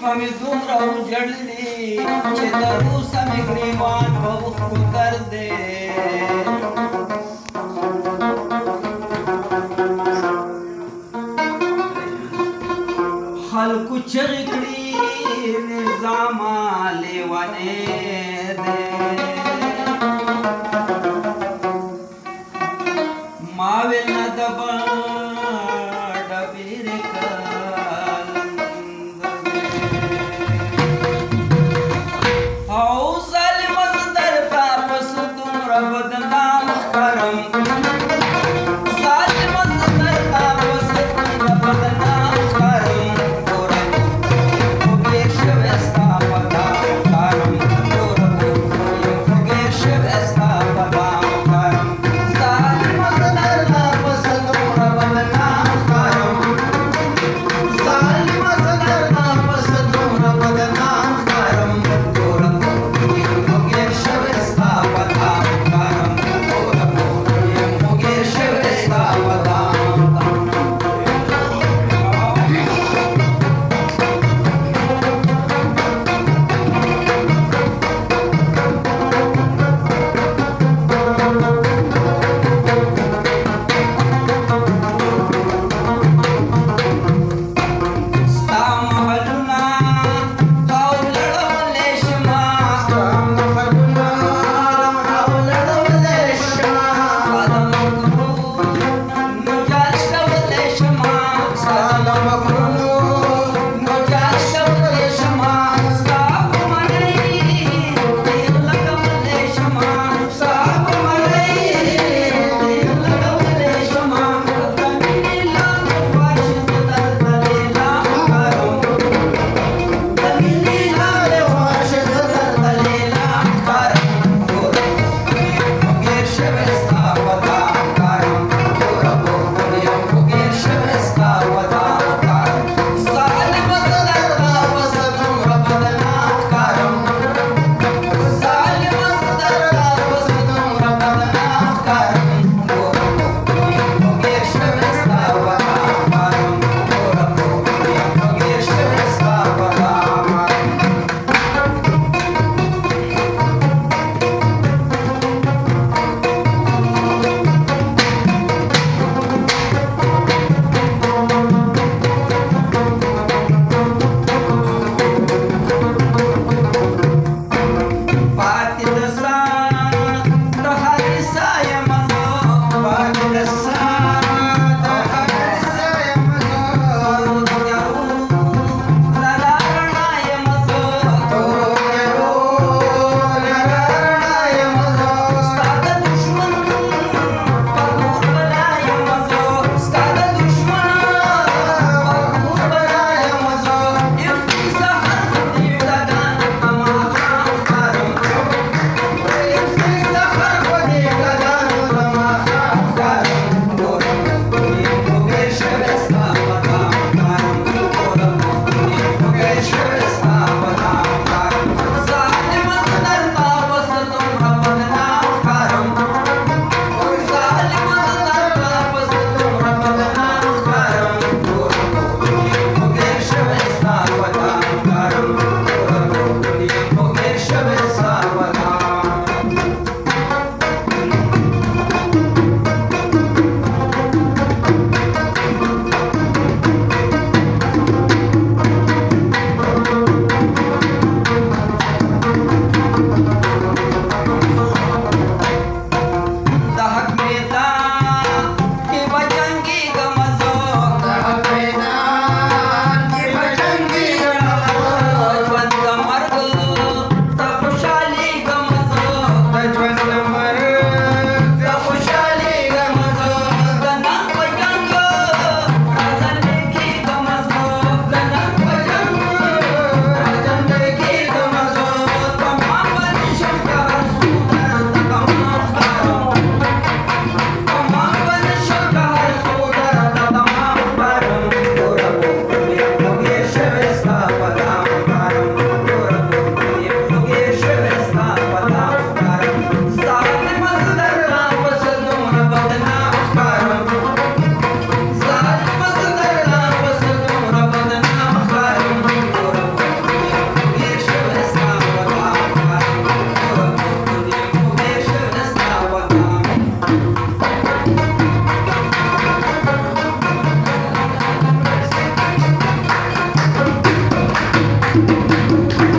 په مې دومره وجړلې چې تر اوسه مې ګریوان په اوښکو تر دی خلکو چغې کړي نظامه لیونی دی Thank you.